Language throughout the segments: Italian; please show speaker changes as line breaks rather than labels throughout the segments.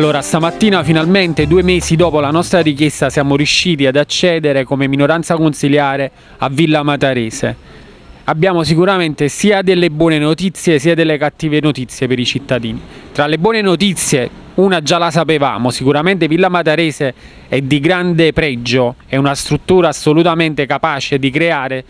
Allora, stamattina finalmente, due mesi dopo la nostra richiesta, siamo riusciti ad accedere come minoranza consiliare a Villa Matarese. Abbiamo sicuramente sia delle buone notizie sia delle cattive notizie per i cittadini. Tra le buone notizie, una già la sapevamo, sicuramente Villa Matarese è di grande pregio, è una struttura assolutamente capace di creare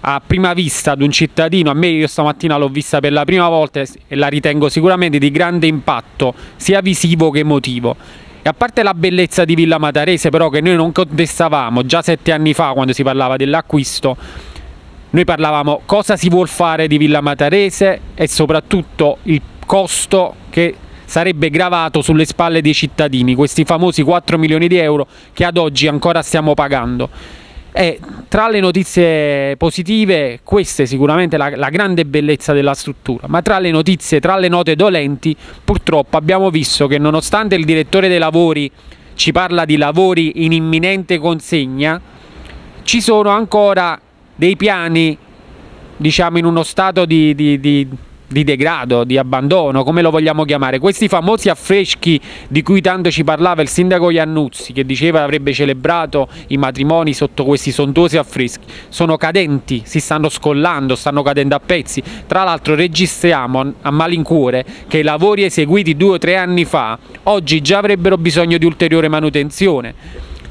a prima vista ad un cittadino, a me io stamattina l'ho vista per la prima volta e la ritengo sicuramente di grande impatto sia visivo che emotivo. E a parte la bellezza di Villa Matarese però che noi non contestavamo già sette anni fa quando si parlava dell'acquisto, noi parlavamo cosa si vuol fare di Villa Matarese e soprattutto il costo che sarebbe gravato sulle spalle dei cittadini, questi famosi 4 milioni di euro che ad oggi ancora stiamo pagando. E tra le notizie positive, questa è sicuramente la, la, grande bellezza della struttura, ma tra le notizie, tra le note dolenti, purtroppo abbiamo visto che nonostante il direttore dei lavori ci parla di lavori in imminente consegna, ci sono ancora dei piani, diciamo, in uno stato di, di, di di degrado, di abbandono, come lo vogliamo chiamare, questi famosi affreschi di cui tanto ci parlava il sindaco Iannuzzi, che diceva avrebbe celebrato i matrimoni sotto questi sontuosi affreschi, sono cadenti, si stanno scollando, stanno cadendo a pezzi. Tra l'altro registriamo a malincuore che i lavori eseguiti due o tre anni fa oggi già avrebbero bisogno di ulteriore manutenzione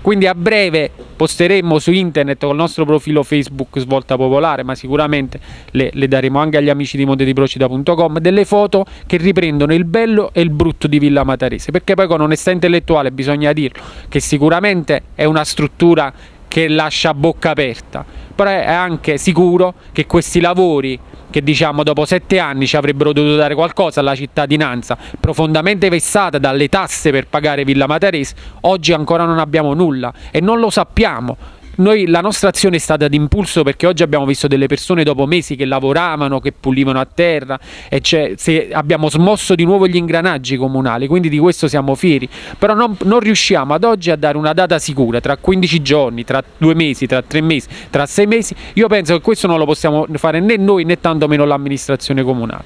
quindi a breve posteremo su internet col nostro profilo Facebook Svolta Popolare, ma sicuramente le, le daremo anche agli amici di montediprocida.com delle foto che riprendono il bello e il brutto di Villa Matarese, perché poi con onestà intellettuale bisogna dirlo che sicuramente è una struttura che lascia bocca aperta, però è anche sicuro che questi lavori che diciamo dopo sette anni ci avrebbero dovuto dare qualcosa alla cittadinanza profondamente vessata dalle tasse per pagare Villa Matarese, oggi ancora non abbiamo nulla. E non lo sappiamo noi, la nostra azione è stata d'impulso perché oggi abbiamo visto delle persone dopo mesi che lavoravano, che pulivano a terra e abbiamo smosso di nuovo gli ingranaggi comunali, quindi di questo siamo fieri, però non, non, riusciamo ad oggi a dare una data sicura, tra 15 giorni, tra due mesi, tra tre mesi, tra sei mesi, io penso che questo non lo possiamo fare né noi né tantomeno l'amministrazione comunale.